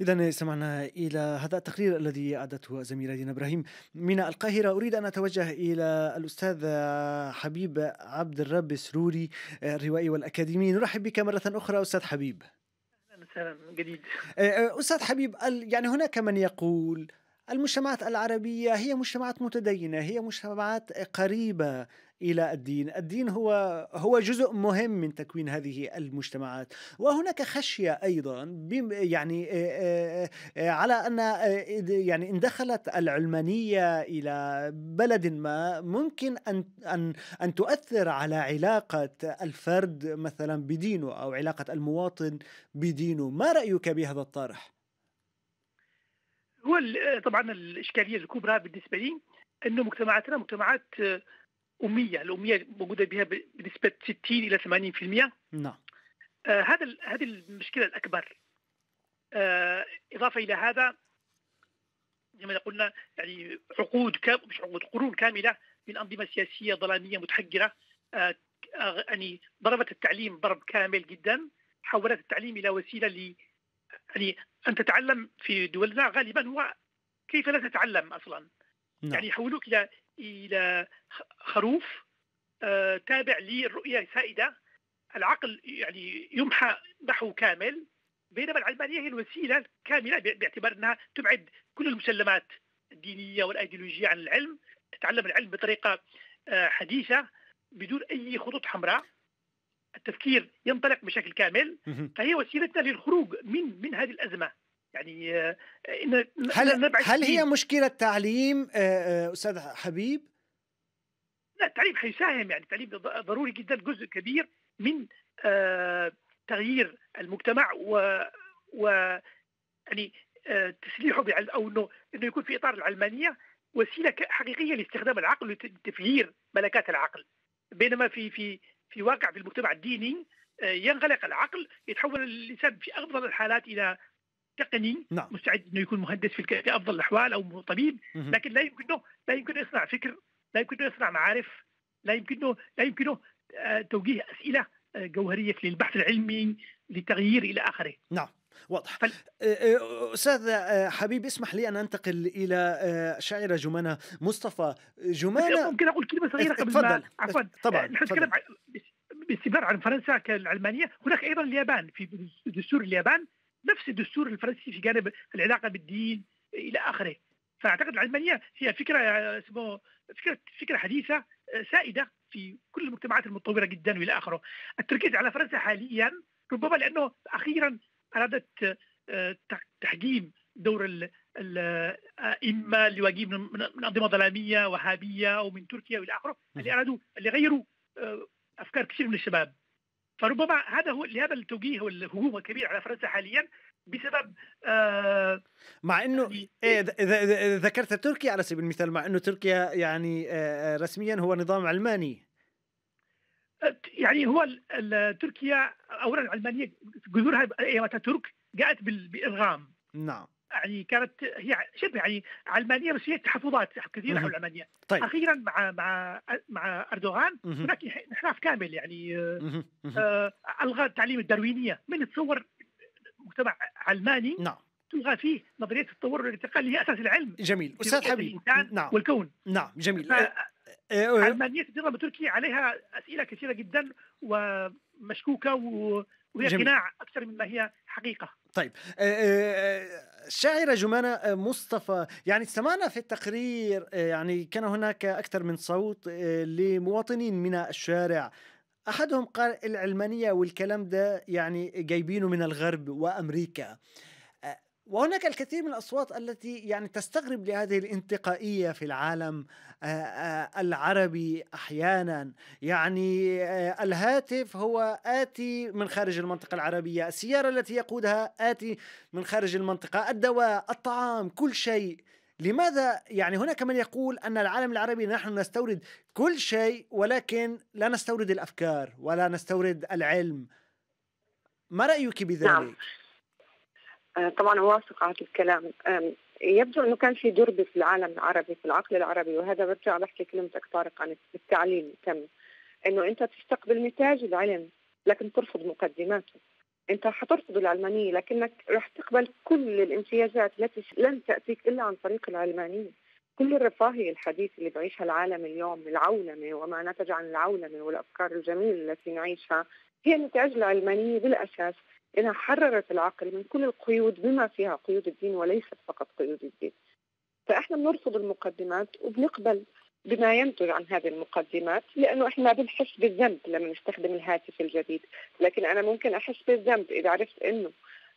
إذا سمعنا إلى هذا التقرير الذي أعدته زميلة دينا إبراهيم. من القاهرة أريد أن أتوجه إلى الأستاذ حبيب عبد الرب سروري الروائي والأكاديمي. نرحب بك مرة أخرى أستاذ حبيب. وسهلا جديد. أستاذ حبيب يعني هناك من يقول المجتمعات العربية هي مجتمعات متدينة هي مجتمعات قريبة. إلى الدين، الدين هو هو جزء مهم من تكوين هذه المجتمعات، وهناك خشية أيضا يعني على أن يعني إن دخلت العلمانية إلى بلد ما ممكن أن أن أن تؤثر على علاقة الفرد مثلا بدينه أو علاقة المواطن بدينه، ما رأيك بهذا الطرح؟ هو طبعا الإشكالية الكبرى بالنسبة لي أنه مجتمعاتنا مجتمعات أمية الأمية موجودة بها بنسبة 60 إلى 80% نعم. آه هذا هذه المشكلة الأكبر. آه إضافة إلى هذا زي ما قلنا يعني عقود كام مش عقود قرون كاملة من أنظمة سياسية ظلامية متحجرة. آه يعني ضربت التعليم ضرب كامل جدا. حولت التعليم إلى وسيلة ل يعني أن تتعلم في دولنا. غالبا هو كيف لا تتعلم أصلا. نعم. يعني يحولوك إلى إلى خروف آه تابع للرؤية سائده العقل يعني يمحى محو كامل بينما العلمانية هي الوسيلة الكاملة باعتبار أنها تبعد كل المسلمات الدينية والأيديولوجية عن العلم. تتعلم العلم بطريقة آه حديثة بدون أي خطوط حمراء. التفكير ينطلق بشكل كامل. فهي وسيلتنا للخروج من من هذه الأزمة. يعني إن هل هل هي مشكلة تعليم أستاذ حبيب؟ لا التعليم حيساهم يعني. التعليم ضروري جدا جزء كبير من تغيير المجتمع و و يعني تسليحه بعلم أو إنه إنه يكون في إطار العلمانية وسيلة حقيقية لاستخدام العقل لتفجير ملكات العقل. بينما في في في واقع في المجتمع الديني ينغلق العقل يتحول الإنسان في افضل الحالات إلى تقني نعم. مستعد إنه يكون مهندس في, أفضل الأحوال أو طبيب. لكن لا يمكنه لا يمكنه يصنع فكر لا يمكنه يصنع معارف لا يمكنه لا يمكنه توجيه أسئلة جوهرية للبحث العلمي للتغيير إلى آخره. نعم واضح. فل... أستاذ حبيب اسمح لي أن أنتقل إلى شاعرة جمانة مصطفى. جمانه ممكن أقول كلمة صغيرة قبل تفضل. ما عفوا. طبعا نحن نتكلم باستمرار عن فرنسا كالعلمانيه هناك أيضا اليابان في دستور اليابان. نفس الدستور الفرنسي في جانب العلاقة بالدين إلى آخره. فأعتقد العلمانية هي فكرة اسمه فكرة فكرة حديثة سائدة في كل المجتمعات المتطورة جدا وإلى آخره. التركيز على فرنسا حاليا ربما لأنه أخيرا أرادت آه، تحجيم دور الأئمة اللي واجهين من أنظمة ظلامية وهابية أو من تركيا وإلى آخره اللي أرادوا اللي غيروا آه، أفكار كثير من الشباب. فربما هذا هو لهذا التوجيه والهجوم الكبير على فرنسا حاليا بسبب آه مع إنه يعني إيه ذكرت تركيا على سبيل المثال مع إنه تركيا يعني آه, آه، رسميا هو نظام علماني. يعني هو تركيا اولا العلمانيه جذورها أيام ترك جاءت بالارغام نعم. يعني كانت هي شبه يعني علمانية بس هي تحفظات كثيرة حول العلمانية. طيب. أخيرا مع مع مع أردوغان هناك انحراف كامل يعني آه ألغى التعليم الداروينية. من تصور مجتمع علماني نعم. تلغى فيه نظرية التطور والانتقال اللي هي أساس العلم. جميل. أستاذ حبيب نعم. والكون. نعم جميل. علمانية النظام التركي عليها أسئلة كثيرة جدا ومشكوكة وهي قناع أكثر مما هي حقيقة. طيب الشاعرة جمانة مصطفى يعني سمعنا في التقرير يعني كان هناك أكثر من صوت لمواطنين من الشارع. أحدهم قال العلمانية والكلام ده يعني جايبينه من الغرب وأمريكا. وهناك الكثير من الأصوات التي يعني تستغرب لهذه الانتقائية في العالم العربي أحيانا. يعني الهاتف هو آتي من خارج المنطقة العربية السيارة التي يقودها آتي من خارج المنطقة الدواء الطعام كل شيء. لماذا؟ يعني هناك من يقول أن العالم العربي نحن نستورد كل شيء ولكن لا نستورد الأفكار ولا نستورد العلم. ما رأيك بذلك؟ نعم. آه، طبعا اوافق على الكلام. يبدو إنه كان في دربه في العالم العربي في العقل العربي وهذا برجع بحكي كلمتك طارق عن التعليم. تم إنه أنت تستقبل نتاج العلم لكن ترفض مقدماته. أنت حترفض العلمانية لكنك رح تقبل كل الامتيازات التي لن تأتيك إلا عن طريق العلمانية. كل الرفاهية الحديثة اللي بعيشها العالم اليوم العولمة وما نتج عن العولمة والأفكار الجميلة التي نعيشها هي نتاج العلمانية بالأساس. إنها حررت العقل من كل القيود بما فيها قيود الدين وليست فقط قيود الدين. فإحنا بنرفض المقدمات وبنقبل بما ينتج عن هذه المقدمات لأنه إحنا بنحس بالذنب لما نستخدم الهاتف الجديد، لكن أنا ممكن أحس بالذنب إذا عرفت إنه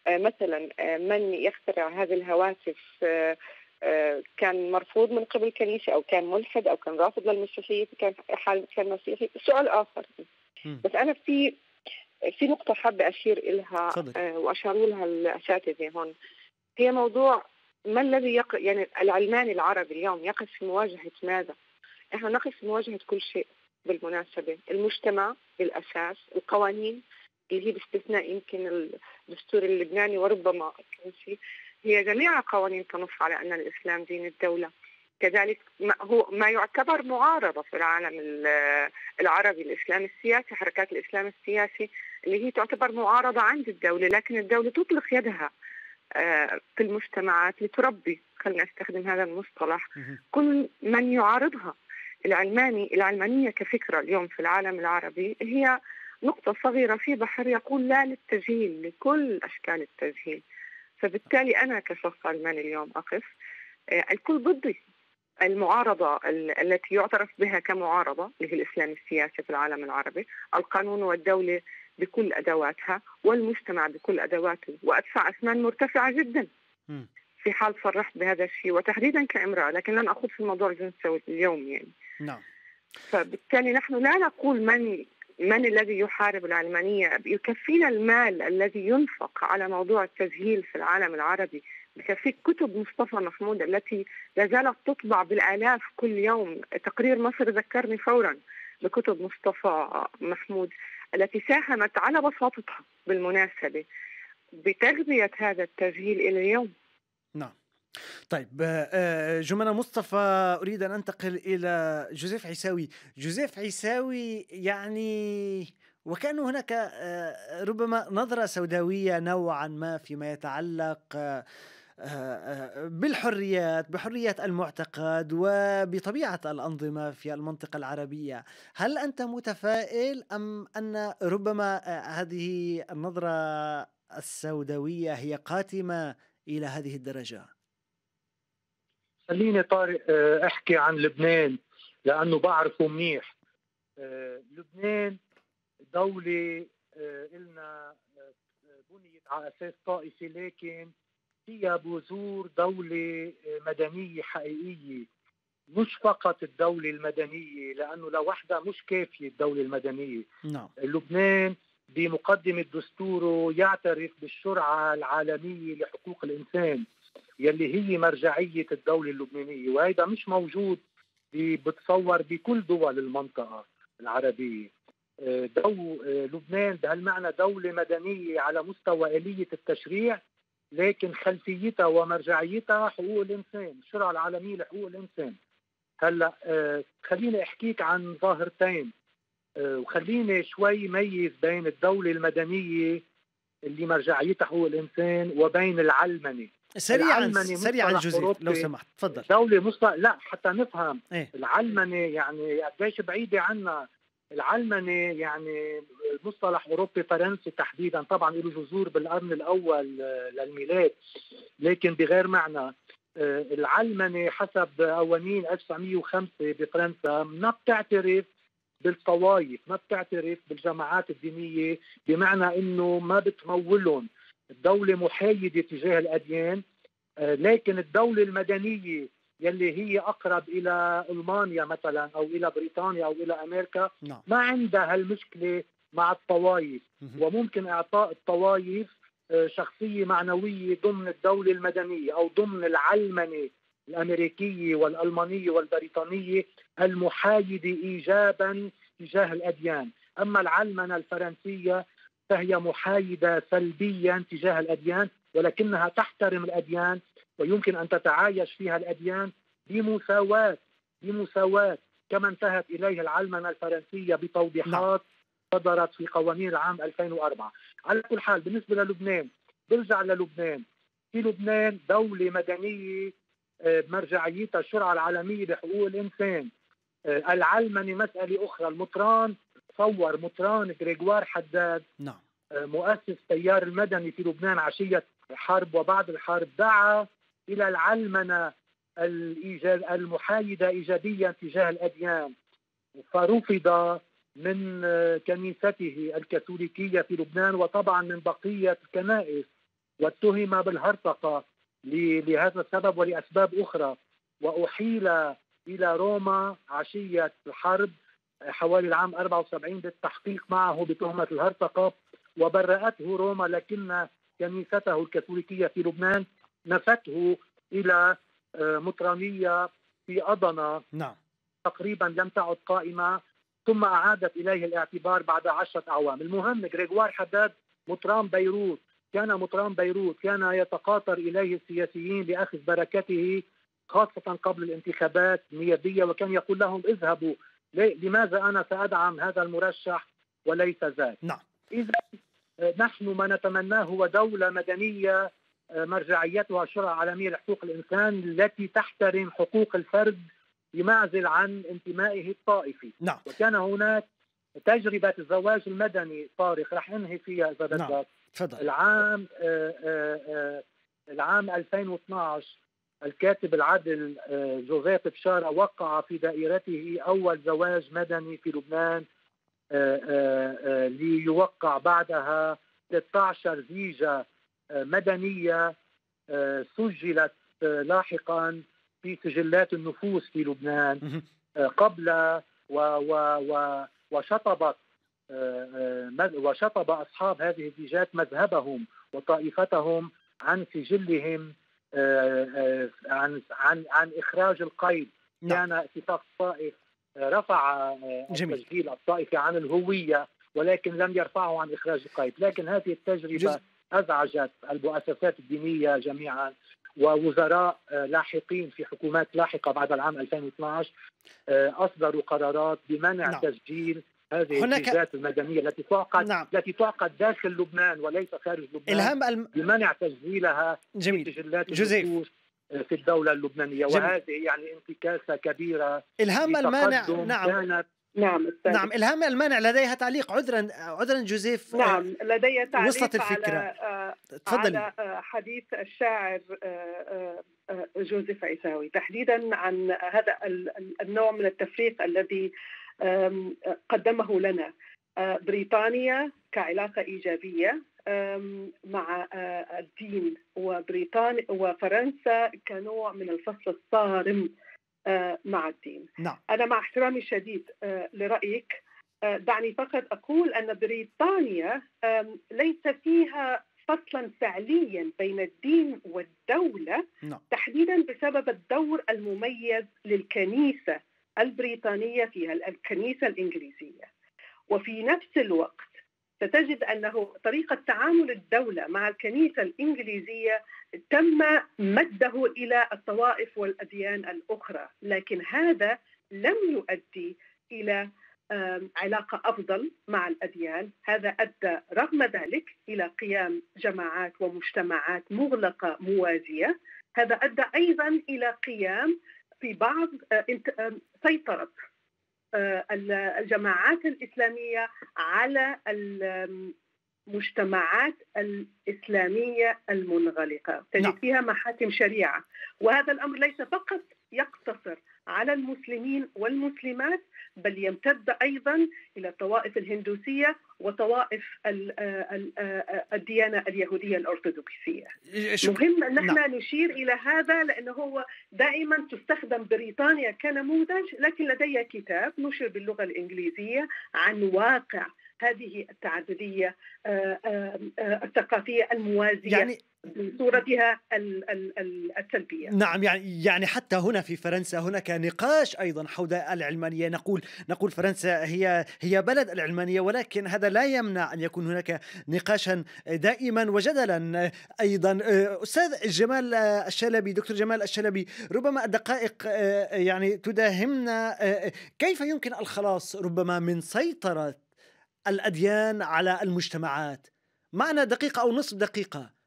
آه مثلا آه من يخترع هذه الهواتف آه كان مرفوض من قبل الكنيسه أو كان ملحد أو كان رافض للمسيحية كان حال كان مسيحي. سؤال آخر. بس أنا في في نقطة حابة أشير إلها آه وأشاروا لها الأساتذة هون. هي موضوع ما الذي يق... يعني العلماني العربي اليوم يقف في مواجهة ماذا؟ إحنا نقف في مواجهة كل شيء بالمناسبة المجتمع بالأساس القوانين اللي هي باستثناء يمكن الدستور اللبناني وربما التونسي هي جميع قوانين تنص على أن الإسلام دين الدولة. كذلك ما هو ما يعتبر معارضة في العالم العربي الإسلام السياسي حركات الإسلام السياسي. اللي هي تعتبر معارضة عند الدولة لكن الدولة تطلق يدها آه، في المجتمعات لتربي خلينا استخدم هذا المصطلح كل من يعارضها. العلماني العلمانية كفكرة اليوم في العالم العربي هي نقطة صغيرة في بحر يقول لا للتجهيل لكل أشكال التجهيل. فبالتالي أنا كشخص علماني اليوم أقف آه، الكل ضدي. المعارضة التي يعترف بها كمعارضة اللي هي الإسلام السياسي في العالم العربي القانون والدولة بكل أدواتها والمجتمع بكل أدواته وأدفع أثمان مرتفعة جدا. في حال صرحت بهذا الشيء وتحديدا كامرأة لكن لن أخوض في الموضوع الجنسي اليوم يعني. نعم. فبالتالي نحن لا نقول من من الذي يحارب العلمانية. يكفينا المال الذي ينفق على موضوع التسجيل في العالم العربي. بكفيك كتب مصطفى محمود التي لا زالت تطبع بالآلاف كل يوم. تقرير مصر ذكرني فورا بكتب مصطفى محمود. التي ساهمت على بساطتها بالمناسبة بتغذية هذا التسجيل إلى اليوم. نعم. طيب آه، جمانة مصطفى أريد أن أنتقل إلى جوزيف عيساوي. جوزيف عيساوي يعني وكأن هناك آه، ربما نظرة سوداوية نوعا ما فيما يتعلق آه، بالحريات بحرية المعتقد وبطبيعة الأنظمة في المنطقة العربية. هل أنت متفائل أم أن ربما هذه النظرة السوداوية هي قاتمة إلى هذه الدرجة؟ خليني طارق أحكي عن لبنان لأنه بعرفه منيح. لبنان دولة إلنا بنيت على أساس طائفي لكن فيها بذور دولة مدنية حقيقية. مش فقط الدولة المدنية لأنه لوحدها مش كافية الدولة المدنية. نعم. لبنان بمقدمة دستوره يعترف بالشرعة العالمية لحقوق الإنسان يلي هي مرجعية الدولة اللبنانية. وهذا مش موجود بتصور بكل دول المنطقة العربية. دو لبنان بهالمعنى دولة مدنية على مستوى آلية التشريع لكن خلفيتها ومرجعيتها حقوق الإنسان الشرعة العالمية لحقوق الإنسان. هلأ آه خليني أحكيك عن ظاهرتين آه وخليني شوي ميز بين الدولة المدنية اللي مرجعيتها حقوق الإنسان وبين العلمنة سريعا سريعا جوزيف لو سمحت تفضل. دولة مصطلح لا حتى نفهم. إيه؟ العلمنة يعني قديش بعيدة عنا. العلمنة يعني مصطلح أوروبي فرنسي تحديدا. طبعا له جذور بالقرن الأول للميلاد لكن بغير معنى. آه، العلمنة حسب قوانين 1905 بفرنسا ما بتعترف بالطوائف ما بتعترف بالجماعات الدينية بمعنى أنه ما بتمولهم. الدولة محايدة تجاه الأديان آه، لكن الدولة المدنية يلي هي أقرب إلى ألمانيا مثلا أو إلى بريطانيا أو إلى أمريكا نعم. ما عندها هالمشكلة مع الطوائف وممكن إعطاء الطوائف آه، شخصية معنوية ضمن الدولة المدنية أو ضمن العلمنة الأمريكية والألمانية والبريطانية المحايدة إيجابا تجاه الأديان. أما العلمنة الفرنسية فهي محايدة سلبيا تجاه الأديان ولكنها تحترم الأديان ويمكن أن تتعايش فيها الأديان بمساواة بمساواة. كما انتهت إليه العلمنة الفرنسية بتوضيحات. صدرت في قوانين العام 2004 على كل حال بالنسبة للبنان برجع للبنان. في لبنان دولة مدنية آه، مرجعيتها الشرعة العالمية لحقوق الإنسان. آه، العلمنة مسألة أخرى المطران. صور مطران جريغوار حداد. نعم. آه، مؤسس التيار المدني في لبنان عشية الحرب وبعد الحرب دعا إلى العلمنة المحايدة إيجابيا تجاه الأديان. فرفض من كنيسته الكاثوليكية في لبنان وطبعا من بقية الكنائس واتهم بالهرطقة لهذا السبب ولأسباب أخرى. وأحيل إلى روما عشية الحرب حوالي العام 74 للتحقيق معه بتهمة الهرطقة وبرأته روما لكن كنيسته الكاثوليكية في لبنان نفته إلى آه، مطرانية في أضنا نعم. تقريبا لم تعد قائمة ثم أعادت إليه الاعتبار بعد عشرة أعوام. المهم غريغوار حداد مطران بيروت. كان مطران بيروت كان يتقاطر إليه السياسيين لأخذ بركته خاصة قبل الانتخابات النيابية وكان يقول لهم اذهبوا. لماذا أنا سأدعم هذا المرشح وليس ذاك؟ نعم. إذا آه، نحن ما نتمناه هو دولة مدنية مرجعيتها الشرع العالمية لحقوق الإنسان التي تحترم حقوق الفرد بمعزل عن انتمائه الطائفي نعم. وكان هناك تجربة الزواج المدني طارق رح أنهي فيها إذا بدك نعم. تفضل العام آآ آآ العام 2012 الكاتب العدل جوزيف بشارة وقع في دائرته أول زواج مدني في لبنان ليوقع بعدها 16 زيجة مدنية سجلت لاحقا في سجلات النفوس في لبنان قبل و و و وشطبت وشطب أصحاب هذه الزيجات مذهبهم وطائفتهم عن سجلهم عن عن عن إخراج القيد. نعم. كان اتفاق الطائف رفع التسجيل الطائفي عن الهوية ولكن لم يرفعه عن إخراج القيد. لكن هذه التجربة جز... أزعجت المؤسسات الدينية جميعا ووزراء لاحقين في حكومات لاحقة بعد العام 2012 أصدروا قرارات بمنع نعم. تسجيل هذه هناك الجهات المدنية التي تعقد نعم. التي تعقد داخل لبنان وليس خارج لبنان إلهام الم... بمنع تسجيلها جميل. في سجلات جوزيف في الدولة اللبنانية جميل. وهذه يعني انتكاسة كبيرة إلهام المانع نعم كانت نعم أستاذ. نعم الهام المانع لديها تعليق عذرا عذرا جوزيف نعم لدي تعليق وصلت الفكرة. على تفضلي. على حديث الشاعر جوزيف عيساوي. تحديدا عن هذا النوع من التفريق الذي قدمه لنا. بريطانيا كعلاقة إيجابية مع الدين وبريطانيا وفرنسا كنوع من الفصل الصارم. مع الدين نعم. أنا مع احترامي الشديد لرأيك دعني فقط أقول أن بريطانيا ليس فيها فصلا فعليا بين الدين والدولة نعم. تحديدا بسبب الدور المميز للكنيسة البريطانية فيها الكنيسة الإنجليزية وفي نفس الوقت ستجد أنه طريقة تعامل الدولة مع الكنيسة الإنجليزية تم مده إلى الطوائف والأديان الأخرى لكن هذا لم يؤدي إلى علاقة أفضل مع الأديان. هذا أدى رغم ذلك إلى قيام جماعات ومجتمعات مغلقة موازية. هذا أدى أيضا إلى قيام في بعض سيطرة الجماعات الإسلامية على المجتمعات الإسلامية المنغلقة تجد نعم. فيها محاكم شريعة وهذا الأمر ليس فقط يقتصر على المسلمين والمسلمات بل يمتد أيضا إلى الطوائف الهندوسية وطوائف الديانة اليهودية الأرثوذكسية. مهم أن إحنا نعم. نشير إلى هذا لأنه هو دائما تستخدم بريطانيا كنموذج لكن لدي كتاب نشر باللغة الإنجليزية عن واقع هذه التعددية الثقافية الموازية يعني بصورتها السلبيه. نعم يعني يعني حتى هنا في فرنسا هناك نقاش أيضا حول العلمانية. نقول نقول فرنسا هي هي بلد العلمانية ولكن هذا لا يمنع أن يكون هناك نقاشا دائما وجدلا. أيضا أستاذ جمال الشلبي دكتور جمال الشلبي ربما الدقائق يعني تداهمنا. كيف يمكن الخلاص ربما من سيطرة الأديان على المجتمعات؟ معنا دقيقة أو نصف دقيقة.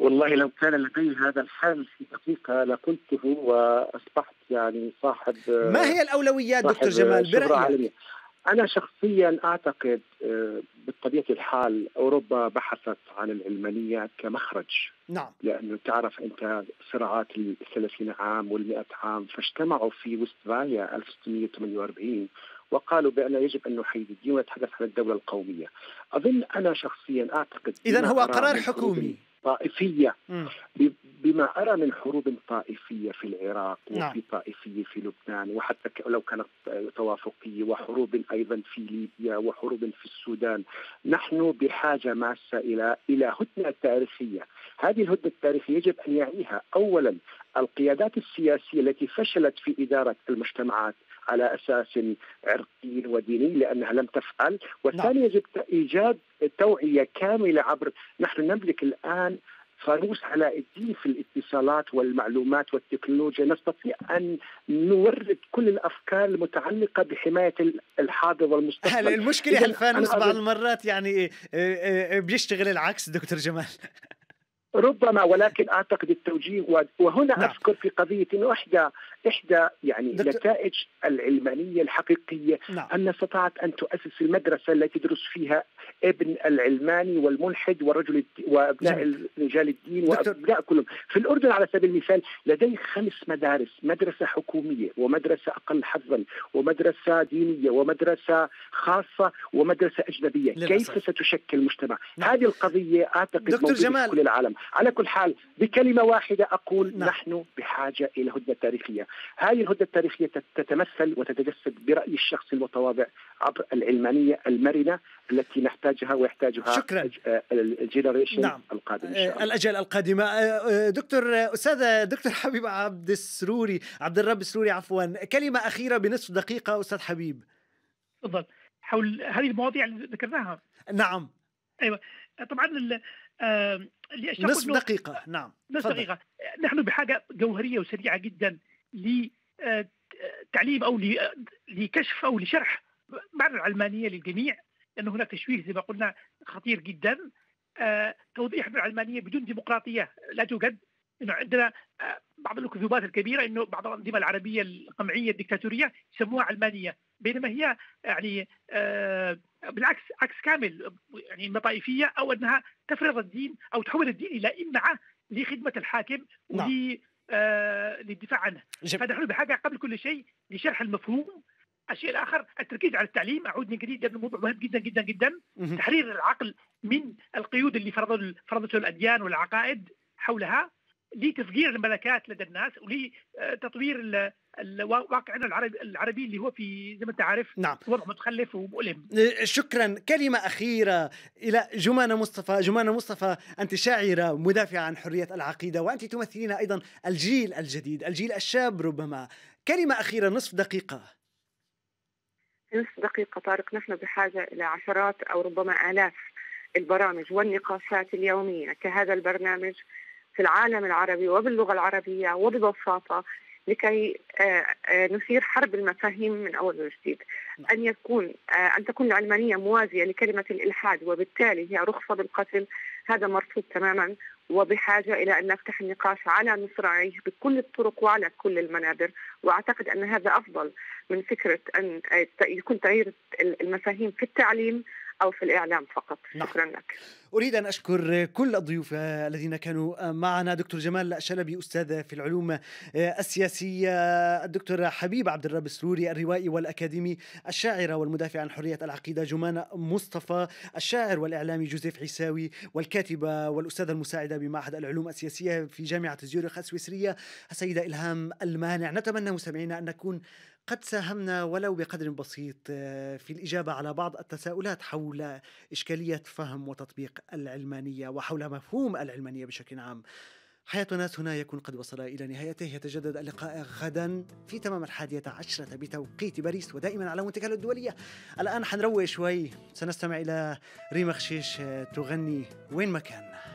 والله لو كان لدي هذا الحل في دقيقة لقلته وأصبحت يعني صاحب ما هي الأولويات دكتور جمال؟ برأيك؟ أنا شخصيا أعتقد بطبيعة الحال أوروبا بحثت عن العلمانية كمخرج. نعم. لأنه تعرف أنت صراعات الثلاثين عام والمئة عام فاجتمعوا في وستفاليا 1648 وقالوا بأن يجب أن نحيد الدين ونتحدث عن الدولة القومية. أظن أنا شخصيا أعتقد إذا هو قرار حكومي. طائفية بما أرى من حروب طائفية في العراق وفي نعم. طائفية في لبنان وحتى لو كانت توافقية وحروب أيضا في ليبيا وحروب في السودان نحن بحاجة ماسة إلى إلى هدنة تاريخية هذه الهدنة التاريخية يجب أن يعيها أولا القيادات السياسية التي فشلت في إدارة المجتمعات على أساس عرقي وديني لأنها لم تفعل، والثاني نعم. يجب إيجاد توعية كاملة عبر نحن نملك الآن فانوس علاء الدين في الاتصالات والمعلومات والتكنولوجيا. نستطيع أن نورد كل الأفكار المتعلقة بحماية الحاضر والمستقبل. المشكلة الفانوس بعض المرات يعني بيشتغل العكس دكتور جمال. ربما ولكن أعتقد التوجيه وهنا نعم. أذكر في قضية إنه إحدى إحدى يعني دكتور... نتائج العلمانية الحقيقية نعم. أن استطاعت أن تؤسس المدرسة التي تدرس فيها ابن العلماني والملحد ورجل وأبناء. رجال الدين. وأبناء كلهم في الأردن على سبيل المثال لديه خمس مدارس مدرسة حكومية ومدرسة أقل حظا ومدرسة دينية ومدرسة خاصة ومدرسة أجنبية للأسف. كيف ستشكل مجتمع نعم. هذه القضية أعتقد دكتور جمال. في كل العالم على كل حال بكلمة واحدة أقول نعم. نحن بحاجة إلى هدنة تاريخية هذه الهدنة التاريخية تتمثل وتتجسد برأيي الشخصي المتواضع عبر العلمانية المرنة التي نحتاجها ويحتاجها شكرا. الجنريشن نعم. القادم إن شاء الله. الأجيال القادمة. دكتور أستاذ دكتور حبيب عبد السروري عبد الرب السروري عفوا. كلمة أخيرة بنصف دقيقة أستاذ حبيب. تفضل. حول هذه المواضيع اللي ذكرناها. نعم. أيوه. طبعا نصف دقيقة. نعم نصف دقيقة. نحن بحاجة جوهرية وسريعة جدا لتعليم أو لكشف أو لشرح معنى العلمانية للجميع لأن هناك تشويه زي ما قلنا خطير جدا. توضيح العلمانية بدون ديمقراطية لا توجد. إنه عندنا بعض الكذوبات الكبيرة إنه بعض الأنظمة العربية القمعية الدكتاتورية يسموها علمانيه بينما هي يعني بالعكس عكس كامل يعني طائفيه أو أنها تفرض الدين أو تحول الدين إلى إمعة لخدمة الحاكم ول للدفاع عنه. فنحن بحاجة قبل كل شيء لشرح المفهوم. الشيء الآخر التركيز على التعليم. أعود من جديد لأنه موضوع مهم جدا جدا جدا. تحرير العقل من القيود اللي فرضته الأديان والعقائد حولها. لتفجير الملكات لدى الناس ولتطوير واقعنا العربي العربي اللي هو في زي ما انت عارف نعم. وضع متخلف ومؤلم. شكرا. كلمة أخيرة إلى جمانة مصطفى. جمانة مصطفى أنت شاعرة مدافعة عن حرية العقيدة وأنت تمثلين أيضا الجيل الجديد الجيل الشاب ربما. كلمة أخيرة نصف دقيقة. نصف دقيقة طارق. نحن بحاجة إلى عشرات أو ربما آلاف البرامج والنقاشات اليومية. كهذا البرنامج في العالم العربي وباللغة العربية وببساطة لكي آه، آه، نثير حرب المفاهيم من أول وجديد. أن يكون آه، أن تكون العلمانيه موازية لكلمة الإلحاد وبالتالي هي رخصة بالقتل هذا مرفوض تماما. وبحاجة إلى أن نفتح النقاش على مصراعيه بكل الطرق وعلى كل المنابر. وأعتقد أن هذا أفضل من فكرة أن يكون تغيير المفاهيم في التعليم أو في الإعلام فقط. نعم. شكرا لك. أريد أن أشكر كل الضيوف الذين كانوا معنا. دكتور جمال شلبي أستاذ في العلوم السياسية الدكتور حبيب عبد الرب السروري الروائي والأكاديمي الشاعرة والمدافع عن حرية العقيدة جمانة مصطفى الشاعر والإعلامي جوزيف عيساوي والكاتبة والأستاذة المساعدة بمعهد العلوم السياسية في جامعة زيورخ السويسرية السيدة إلهام المانع. نتمنى مستمعينا أن نكون قد ساهمنا ولو بقدر بسيط آه، في الإجابة على بعض التساؤلات حول إشكالية فهم وتطبيق العلمانية وحول مفهوم العلمانية بشكل عام. حياة ناس هنا يكون قد وصل إلى نهايته. يتجدد اللقاء غدا في تمام الحادية عشرة بتوقيت باريس ودائما على منتجها الدولية. الآن حنروي شوي. سنستمع إلى ريما خشيش آه، تغني وين ما كان.